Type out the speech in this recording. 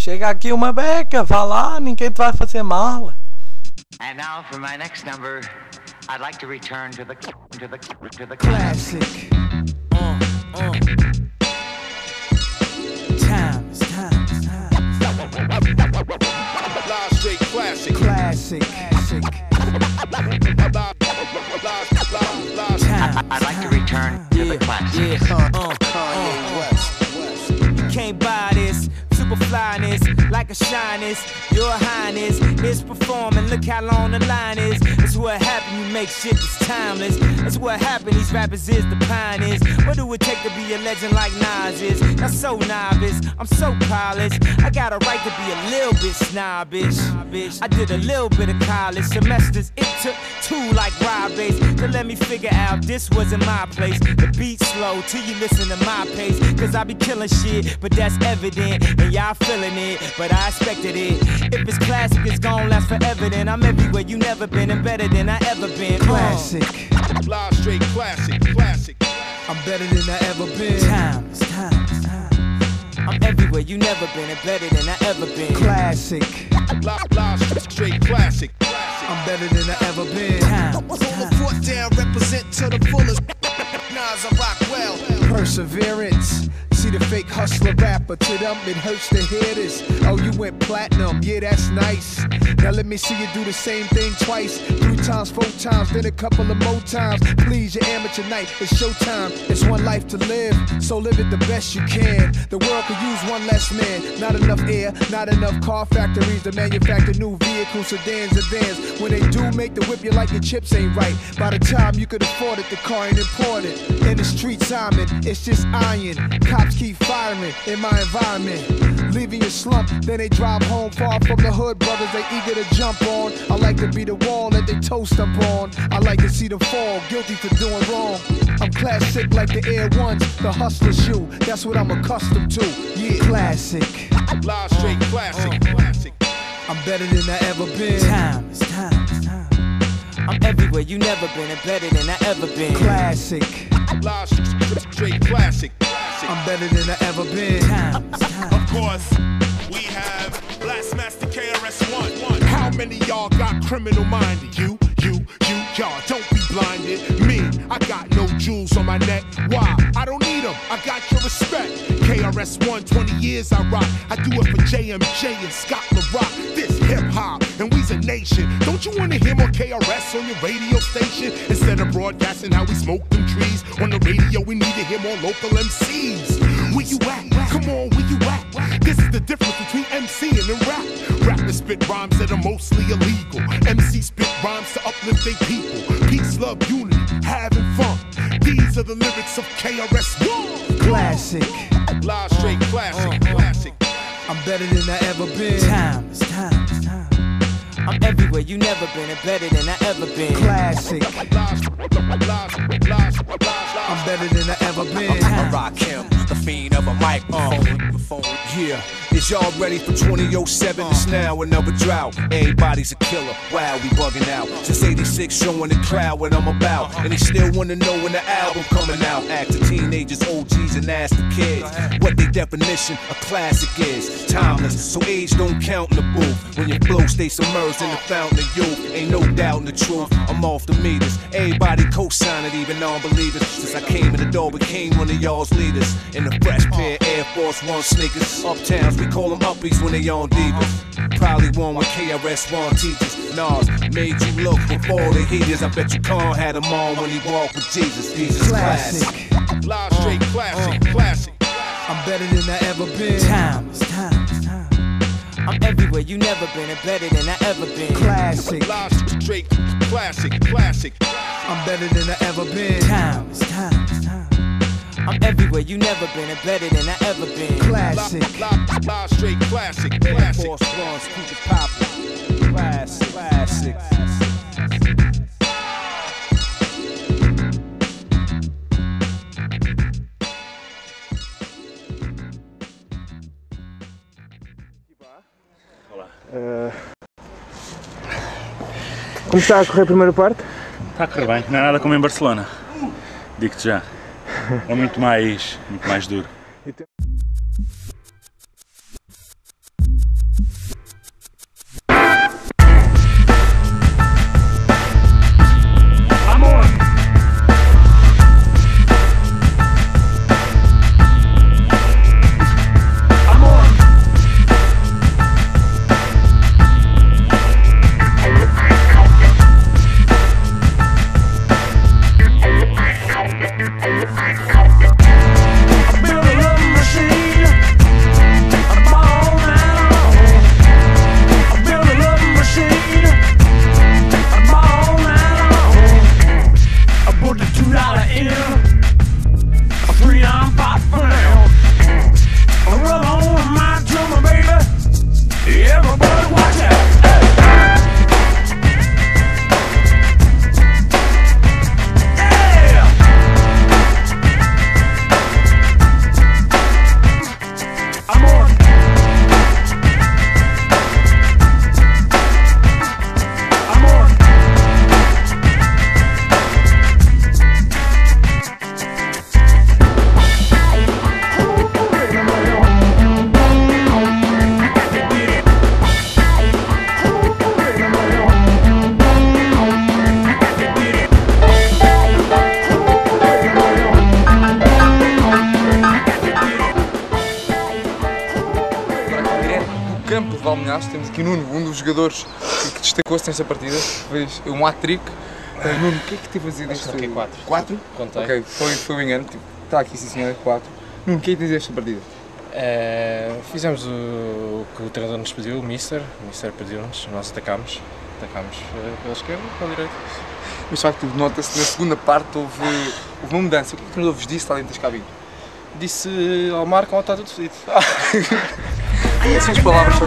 Chega aqui uma beca, vá lá, ninguém te vai fazer mal. And now for my next number, I'd like to return to the to the to the Classic. Uh, uh. Live straight classic. Classic. Classic. Live, live, live, live. Time. I'd like to return to the classics. Yeah. Uh, like a shyness. Your highness is performing. Look how long the line is. It's what happened. You make shit that's timeless. That's what happened. These rappers is the pioneers. What do it take to be a legend like Nas is? That's so novice. I'm so polished. I got a right to be a little bit snobbish. I did a little bit of college semesters. It took two like Rob Base to let me figure out this wasn't my place. The beat slow till you listen to my pace. Cause I be killing shit, but that's evident. And y'all feeling it, but I expected it. If it's classic, it's gon' last forever. Then I'm everywhere you never been and better than I ever been. Classic. Live straight classic. Classic. I'm better than I ever been. Time, it's time, it's time. I'm everywhere you never been and better than I ever been. Classic. Live, live straight classic. Classic. I'm better than I ever been. Time, Hold my foot down, represent to the fullest. Nas, I rock well. Perseverance. See the fake hustler rapper, to them it hurts to hear this. Oh, you went platinum, yeah, that's nice. Now let me see you do the same thing twice, three times, four times, then a couple of more times. Please, your amateur night, it's showtime. It's one life to live, so live it the best you can. The world could use one less man. Not enough air, not enough car factories to manufacture new vehicles, sedans, and vans. When they do make the whip, you like your chips ain't right. By the time you could afford it, the car ain't imported. In the streets, I'm in, it's just iron. Cops keep firing in my environment. Leaving your slump, then they drive home far from the hood. Brothers, they eager to jump on. I like to be the wall that they toast up on. I like to see them fall, guilty for doing wrong. I'm classic like the Air Ones, the hustler shoe. That's what I'm accustomed to. Yeah, classic. Live straight classic. Uh-huh. Classic. I'm better than I ever been. Time, it's time, it's time. I'm everywhere you never been and better than I ever been. Classic. Live straight classic. Classic. I'm better than I ever been. Time, time. Of course, we have Blastmaster KRS-One. How many y'all got criminal minded? You, you, you, y'all. Don't be blinded. Me, I got no jewels on my neck. Why? I don't need them. I got your respect. KRS-One, 20 years I rock. I do it for JMJ and Scott LaRock. This hip hop, and we's a nation. Don't you wanna hear more KRS on your radio station? Instead of broadcasting how we smoke them trees on the radio, we need to hear more local MCs. Where you at? Come on, where you at? This is the difference between MCing and rap. Rappers spit rhymes that are mostly illegal. MC spit rhymes to uplift their people. Peace, love, unity, having fun. These are the lyrics of KRS-One. Classic. Live straight classic, uh-huh. classic. I'm better than I ever been. Time, I'm everywhere you never been and better than I ever been. Classic. I'm better than I ever been. I'm Rakim, the fiend of a microphone. Yeah, is y'all ready for 2007? It's now another drought. Everybody's a killer. Wow, we bugging out. Since 86, showing the crowd what I'm about. And they still wanna know when the album coming out. Ask the teenagers, OGs, and ask the kids what their definition of classic is. Timeless, so age don't count in the booth. When your flow stays submerged in the fountain of youth, ain't no doubt in the truth. I'm off the meters. Everybody co-sign it, even non-believers. Since I came in the door, became one of y'all's leaders. In the fresh pair Air Force One sneakers. Uptowns, we call them uppies when they on divas. Probably one with KRS-One teachers. Nas made you look before the heaters. I bet you Khan had them on when he walked with Jesus. Jesus classic. Classic. Live straight classic, classic. I'm better than I ever been. Time, it's time, it's time. I'm everywhere you never been and better than I ever been. Classic. Live straight classic, classic. I'm better than I ever been. Time, it's time, it's time. I'm everywhere you never been and better than I ever been. Classic. Live, live, live straight classic, classic. Force Ones, keep it poppin'. Classic, classic. Como está a correr a primeira parte? Está a correr bem, não é nada como em Barcelona. Digo-te já. É muito mais, muito mais duro. I, I, I. aqui Nuno, um dos jogadores que, destacou-se nesta partida, fez um hat-trick. Uh, Nuno, o que é que teve a dizer deste? Marquei quatro. Quatro? Contei. Ok, foi, foi um engano, tipo, está aqui sim senhora, quatro. Nuno, o que é que tens desta partida? Eh, fizemos o, o que o treinador nos pediu, o Mister. O Mister pediu-nos, nós atacámos. Atacámos eh, pela esquerda pela direita. Mas de facto, nota-se na segunda parte houve, houve uma mudança. O que é que o treinador vos disse lá dentro das cabines? Disse ao Marco, está tudo fedido. São as palavras só